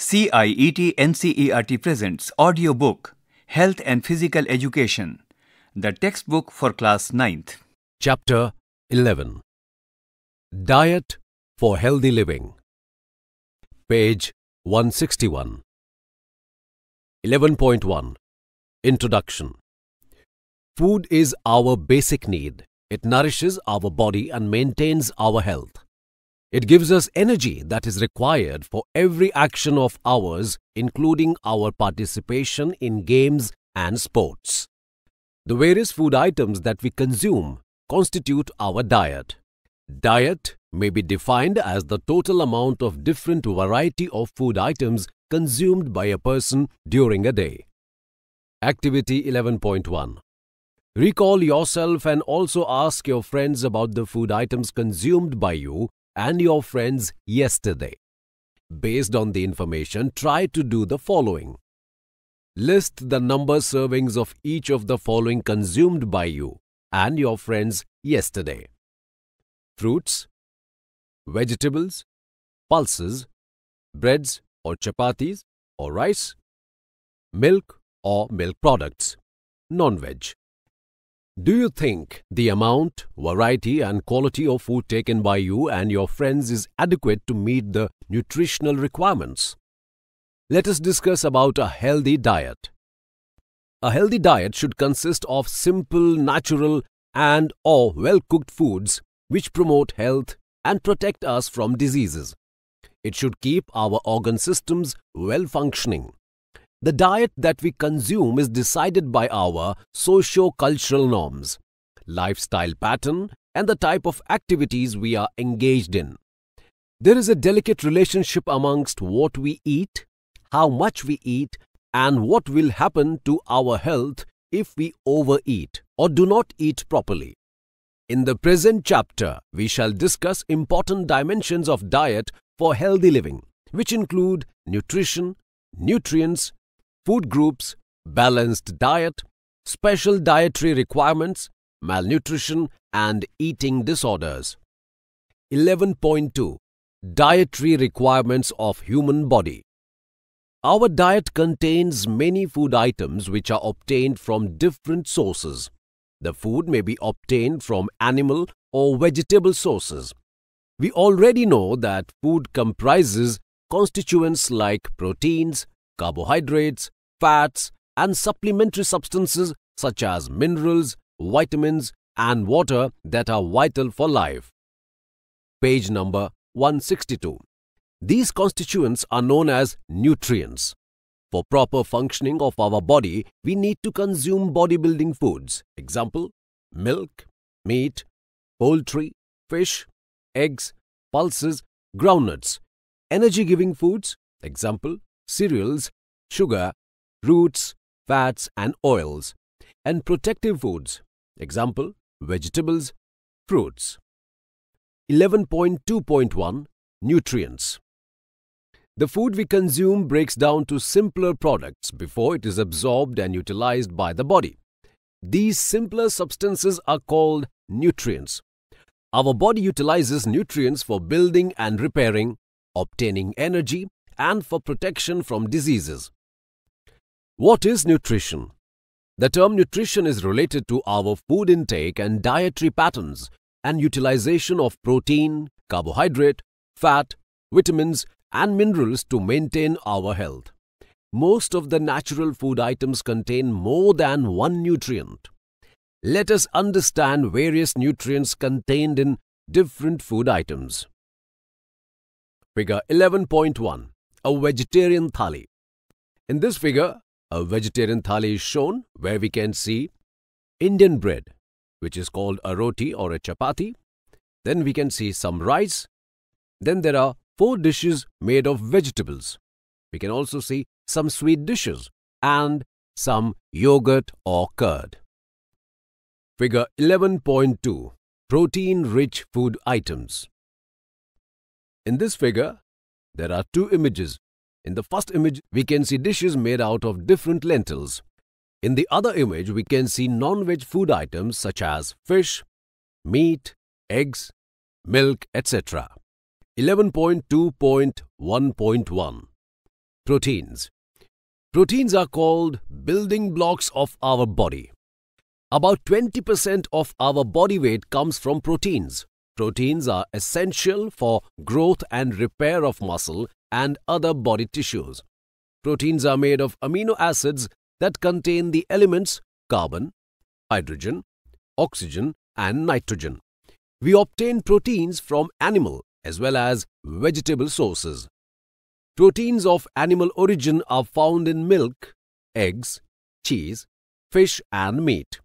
CIET NCERT presents audiobook Health and Physical Education, the textbook for class 9th. Chapter 11 Diet for Healthy Living Page 161 11.1 Introduction Food is our basic need. It nourishes our body and maintains our health. It gives us energy that is required for every action of ours, including our participation in games and sports. The various food items that we consume constitute our diet. Diet may be defined as the total amount of different variety of food items consumed by a person during a day. Activity 11.1 Recall yourself and also ask your friends about the food items consumed by you and your friends yesterday. Based on the information, try to do the following. List the number servings of each of the following consumed by you and your friends yesterday. Fruits, vegetables, pulses, breads or chapatis or rice, milk or milk products, non-veg. Do you think the amount, variety and quality of food taken by you and your friends is adequate to meet the nutritional requirements? Let us discuss about a healthy diet. A healthy diet should consist of simple, natural and or well-cooked foods which promote health and protect us from diseases. It should keep our organ systems well functioning. The diet that we consume is decided by our socio-cultural norms, lifestyle pattern and the type of activities we are engaged in. There is a delicate relationship amongst what we eat, how much we eat and what will happen to our health if we overeat or do not eat properly. In the present chapter, we shall discuss important dimensions of diet for healthy living, which include nutrition, nutrients, food groups, balanced diet, special dietary requirements, malnutrition, and eating disorders. 11.2 Dietary requirements of human body. Our diet contains many food items which are obtained from different sources. The food may be obtained from animal or vegetable sources. We already know that food comprises constituents like proteins, carbohydrates, fats, and supplementary substances such as minerals, vitamins, and water that are vital for life. Page number 162. These constituents are known as nutrients. For proper functioning of our body, we need to consume bodybuilding foods. Example, milk, meat, poultry, fish, eggs, pulses, groundnuts. Energy-giving foods. Example, cereals, sugar, roots, fats and oils. And protective foods. Example, vegetables, fruits. 11.2.1 Nutrients the food we consume breaks down to simpler products before it is absorbed and utilized by the body. These simpler substances are called nutrients. Our body utilizes nutrients for building and repairing, obtaining energy, and for protection from diseases. What is nutrition? The term nutrition is related to our food intake and dietary patterns and utilization of protein, carbohydrate, fat, vitamins, and minerals to maintain our health. Most of the natural food items contain more than one nutrient. Let us understand various nutrients contained in different food items. Figure 11.1 A vegetarian thali. In this figure, a vegetarian thali is shown where we can see Indian bread, which is called a roti or a chapati. Then we can see some rice. Then there are four dishes made of vegetables. We can also see some sweet dishes and some yogurt or curd. Figure 11.2 Protein-rich food items. In this figure, there are two images. In the first image, we can see dishes made out of different lentils. In the other image, we can see non-veg food items such as fish, meat, eggs, milk, etc. 11.2.1.1 Proteins. Proteins are called building blocks of our body. About 20% of our body weight comes from proteins. Proteins are essential for growth and repair of muscle and other body tissues. Proteins are made of amino acids that contain the elements carbon, hydrogen, oxygen and nitrogen. We obtain proteins from animal as well as vegetable sources. Proteins of animal origin are found in milk, eggs, cheese, fish and meat.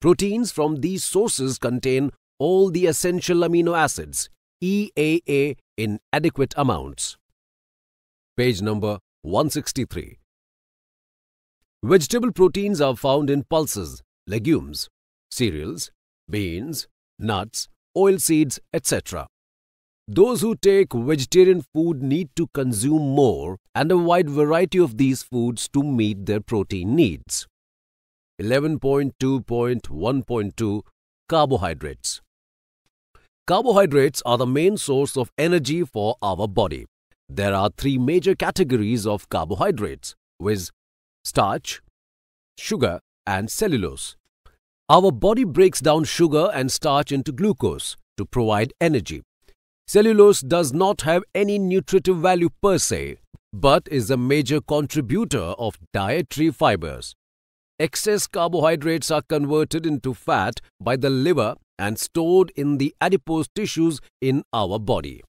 Proteins from these sources contain all the essential amino acids, EAA, in adequate amounts. Page number 163. Vegetable proteins are found in pulses, legumes, cereals, beans, nuts, oil seeds, etc. Those who take vegetarian food need to consume more and a wide variety of these foods to meet their protein needs. 11.2.1.2 Carbohydrates Carbohydrates are the main source of energy for our body. There are three major categories of carbohydrates, viz. starch, sugar and cellulose. Our body breaks down sugar and starch into glucose to provide energy. Cellulose does not have any nutritive value per se, but is a major contributor of dietary fibers. Excess carbohydrates are converted into fat by the liver and stored in the adipose tissues in our body.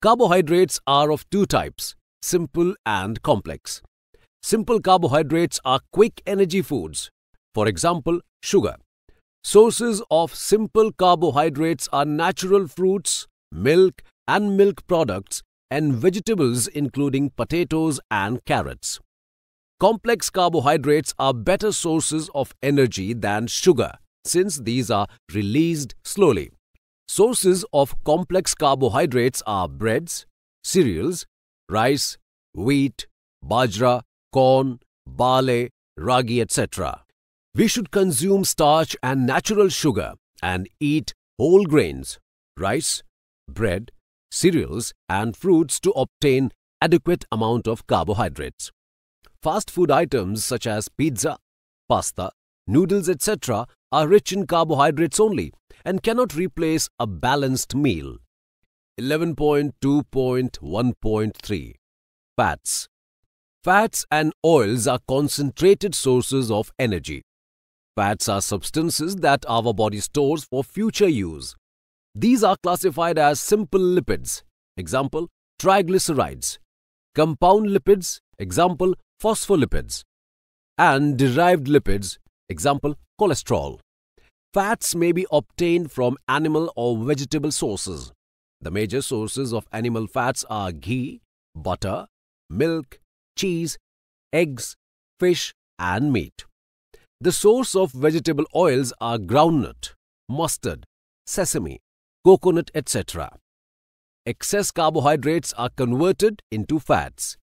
Carbohydrates are of two types, simple and complex. Simple carbohydrates are quick energy foods. For example, sugar. Sources of simple carbohydrates are natural fruits, milk and milk products and vegetables including potatoes and carrots. Complex carbohydrates are better sources of energy than sugar since these are released slowly. Sources of complex carbohydrates are breads, cereals, rice, wheat, bajra, corn, barley, ragi, etc. We should consume starch and natural sugar and eat whole grains, rice, bread, cereals and fruits to obtain adequate amount of carbohydrates. Fast food items such as pizza, pasta, noodles, etc. are rich in carbohydrates only and cannot replace a balanced meal. 11.2.1.3 Fats Fats and oils are concentrated sources of energy. Fats are substances that our body stores for future use. These are classified as simple lipids, example triglycerides, compound lipids, example phospholipids, and derived lipids, example cholesterol. Fats may be obtained from animal or vegetable sources. The major sources of animal fats are ghee, butter, milk, cheese, eggs, fish and meat. The source of vegetable oils are groundnut, mustard, sesame, coconut etc. Excess carbohydrates are converted into fats.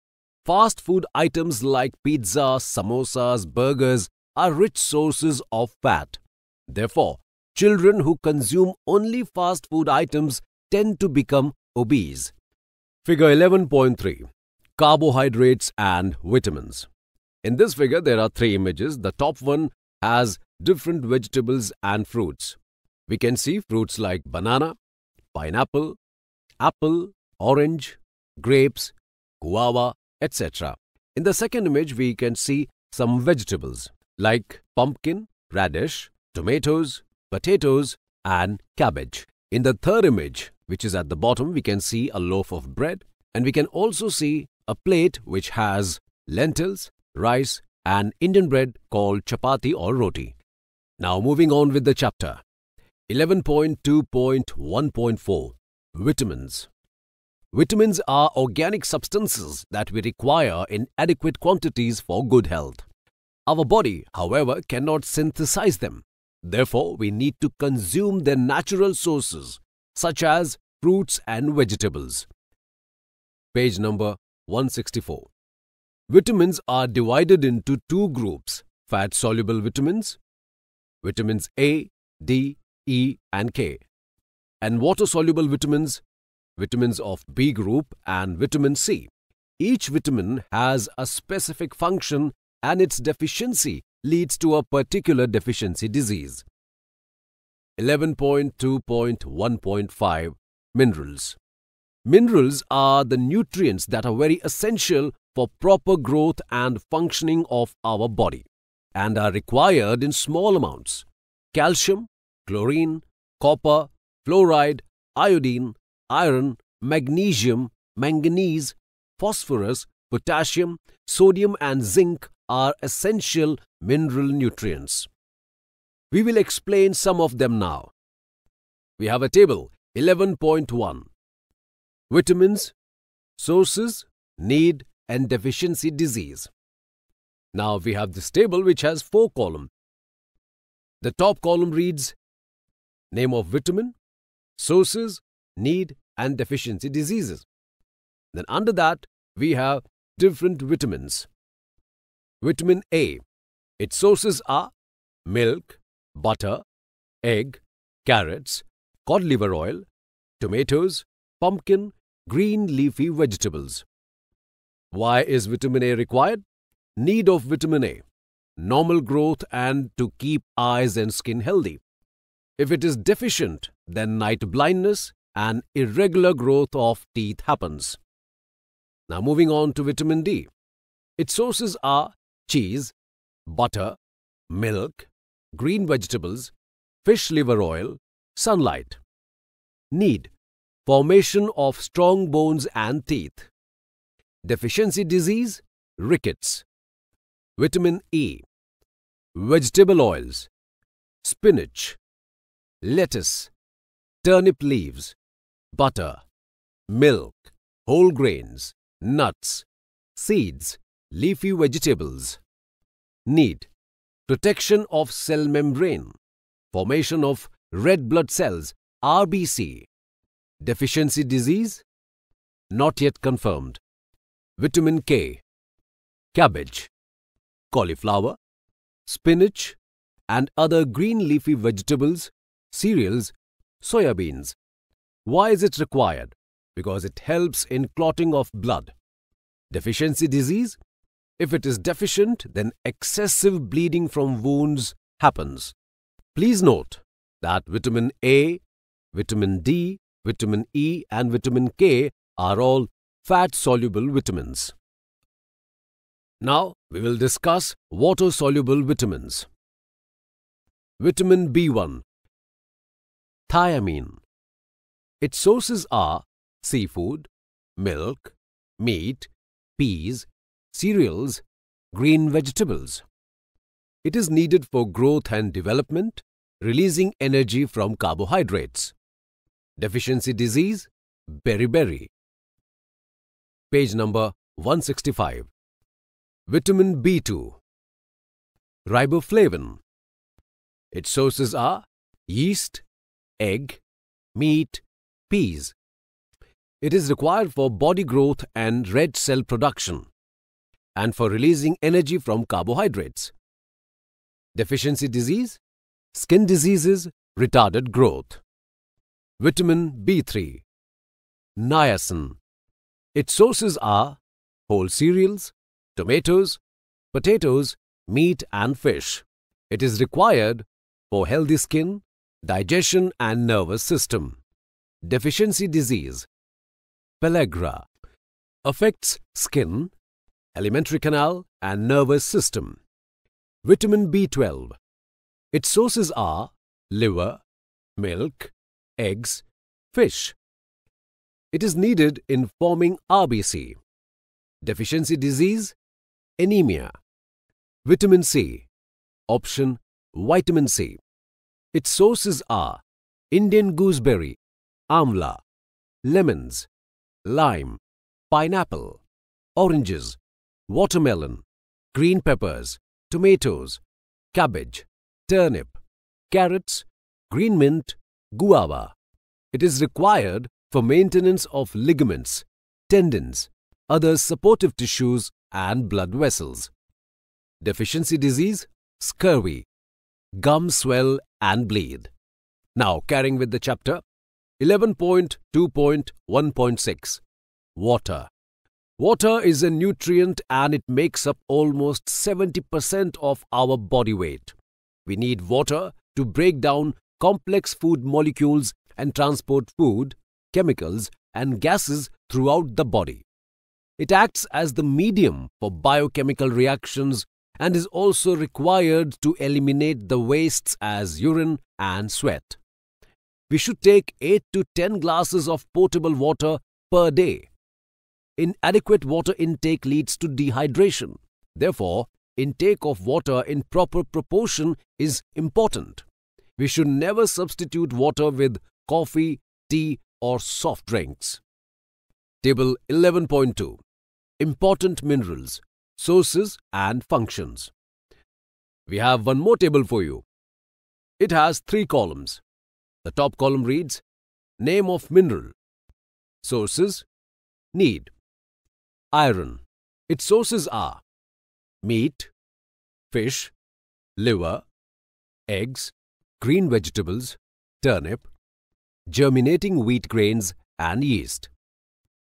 Fast food items like pizza, samosas, burgers are rich sources of fat. Therefore, children who consume only fast food items tend to become obese. Figure 11.3 Carbohydrates and Vitamins In this figure, there are three images. The top one has different vegetables and fruits. We can see fruits like banana, pineapple, apple, orange, grapes, guava, etc. In the second image, we can see some vegetables like pumpkin, radish, tomatoes, potatoes and cabbage. In the third image, which is at the bottom, we can see a loaf of bread and we can also see a plate which has lentils, rice and Indian bread called chapati or roti. Now moving on with the chapter. 11.2.1.4 Vitamins Vitamins are organic substances that we require in adequate quantities for good health. Our body, however, cannot synthesize them. Therefore, we need to consume their natural sources, such as fruits and vegetables. Page number 164. Vitamins are divided into two groups fat soluble vitamins, vitamins A, D, E, and K, and water soluble vitamins, vitamins of B group and vitamin C. Each vitamin has a specific function and its deficiency leads to a particular deficiency disease. 11.2.1.5 Minerals Minerals are the nutrients that are very essential for proper growth and functioning of our body and are required in small amounts. Calcium, chlorine, copper, fluoride, iodine, iron, magnesium, manganese, phosphorus, potassium, sodium and zinc are essential mineral nutrients. We will explain some of them now. We have a table 11.1 Vitamins, Sources, Need and Deficiency Disease. Now we have this table which has four columns. The top column reads Name of vitamin, Sources, Need and Deficiency Diseases. Then under that we have different vitamins. Vitamin A. Its sources are milk, butter, egg, carrots, cod liver oil, tomatoes, pumpkin, green leafy vegetables. Why is vitamin A required? Need of vitamin A. Normal growth and to keep eyes and skin healthy. If it is deficient, then night blindness and irregular growth of teeth happens. Now moving on to vitamin D. Its sources are cheese, butter, milk, green vegetables, fish liver oil, sunlight. Need Formation of strong bones and teeth. Deficiency disease, rickets. Vitamin E. Vegetable oils. Spinach. Lettuce. Turnip leaves. Butter. Milk. Whole grains. Nuts. Seeds. Leafy vegetables. Need. Protection of cell membrane. Formation of red blood cells, RBC. Deficiency disease? Not yet confirmed. Vitamin K, cabbage, cauliflower, spinach, and other green leafy vegetables, cereals, soya beans. Why is it required? Because it helps in clotting of blood. Deficiency disease? If it is deficient, then excessive bleeding from wounds happens. Please note that vitamin A, vitamin D, vitamin E and vitamin K are all fat-soluble vitamins. Now, we will discuss water-soluble vitamins. Vitamin B1 Thiamine Its sources are seafood, milk, meat, peas, cereals, green vegetables. It is needed for growth and development, releasing energy from carbohydrates. Deficiency disease, beriberi. Page number 165. Vitamin B2. Riboflavin. Its sources are yeast, egg, meat, peas. It is required for body growth and red cell production and for releasing energy from carbohydrates. Deficiency disease, skin diseases, retarded growth. Vitamin B3 Niacin Its sources are whole cereals, tomatoes, potatoes, meat and fish. It is required for healthy skin, digestion and nervous system. Deficiency disease Pellagra affects skin, alimentary canal and nervous system. Vitamin B12 Its sources are liver, milk, eggs, fish. It is needed in forming RBC. Deficiency disease, anemia. Vitamin C. Option Vitamin C. Its sources are Indian gooseberry, amla, lemons, lime, pineapple, oranges, watermelon, green peppers, tomatoes, cabbage, turnip, carrots, green mint, guava. It is required for maintenance of ligaments, tendons, other supportive tissues and blood vessels. Deficiency disease, scurvy, gum swell and bleed. Now carrying with the chapter 11.2.1.6 Water Water is a nutrient and it makes up almost 70% of our body weight. We need water to break down complex food molecules and transport food, chemicals, and gases throughout the body. It acts as the medium for biochemical reactions and is also required to eliminate the wastes as urine and sweat. We should take 8 to 10 glasses of potable water per day. Inadequate water intake leads to dehydration. Therefore, intake of water in proper proportion is important. We should never substitute water with coffee, tea, or soft drinks. Table 11.2 Important minerals, sources, and functions. We have one more table for you. It has three columns. The top column reads Name of mineral, sources, need. Iron. Its sources are meat, fish, liver, eggs, green vegetables, turnip, germinating wheat grains and yeast.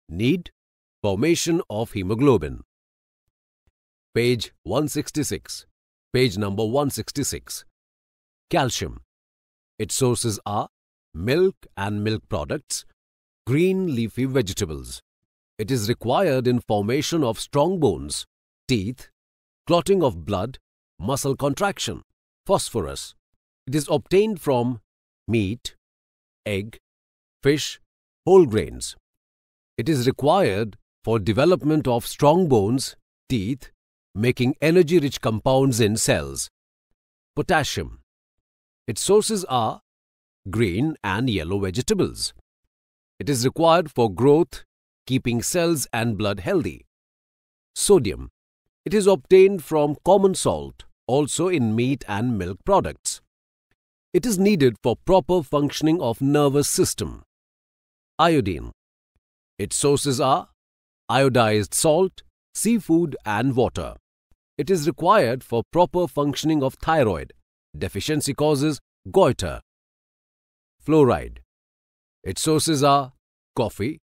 Need Formation of hemoglobin. Page 166. Page number 166. Calcium. Its sources are milk and milk products, green leafy vegetables. It is required in formation of strong bones, teeth, clotting of blood, muscle contraction, phosphorus. It is obtained from meat, egg, fish, whole grains. It is required for development of strong bones, teeth, making energy-rich compounds in cells. Potassium. Its sources are green and yellow vegetables. It is required for growth, keeping cells and blood healthy. Sodium. It is obtained from common salt, also in meat and milk products. It is needed for proper functioning of nervous system. Iodine. Its sources are iodized salt, seafood and water. It is required for proper functioning of thyroid. Deficiency causes goiter. Fluoride. Its sources are coffee,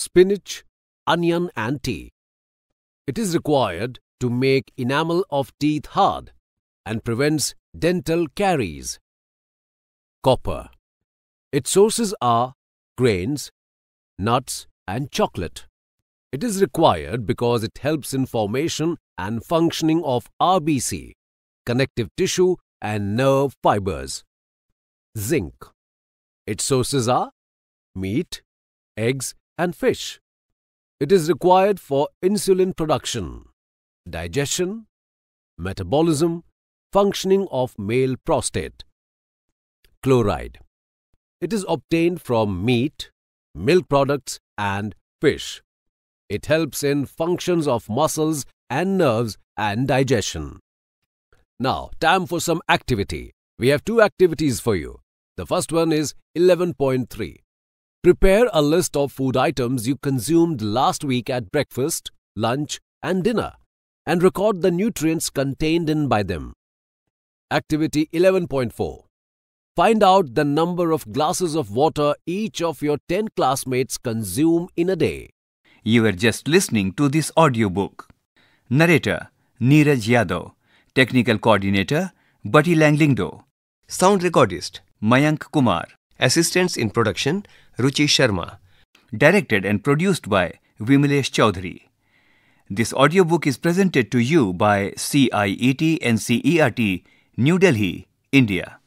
spinach, onion and tea. It is required to make enamel of teeth hard and prevents dental caries. Copper. Its sources are grains, nuts and chocolate. It is required because it helps in formation and functioning of RBC, connective tissue and nerve fibers. Zinc. Its sources are meat, eggs and fish. It is required for insulin production, digestion, metabolism, functioning of male prostate. Chloride. It is obtained from meat, milk products and fish. It helps in functions of muscles and nerves and digestion. Now, time for some activity. We have two activities for you. The first one is 11.3. Prepare a list of food items you consumed last week at breakfast, lunch and dinner and record the nutrients contained in by them. Activity 11.4. Find out the number of glasses of water each of your 10 classmates consume in a day. You were just listening to this audiobook. Narrator Neeraj Yadav. Technical Coordinator Bati Langlingdo. Sound recordist Mayank Kumar. Assistants in production Ruchi Sharma. Directed and produced by Vimalesh Chaudhary. This audiobook is presented to you by CIET NCERT, New Delhi, India.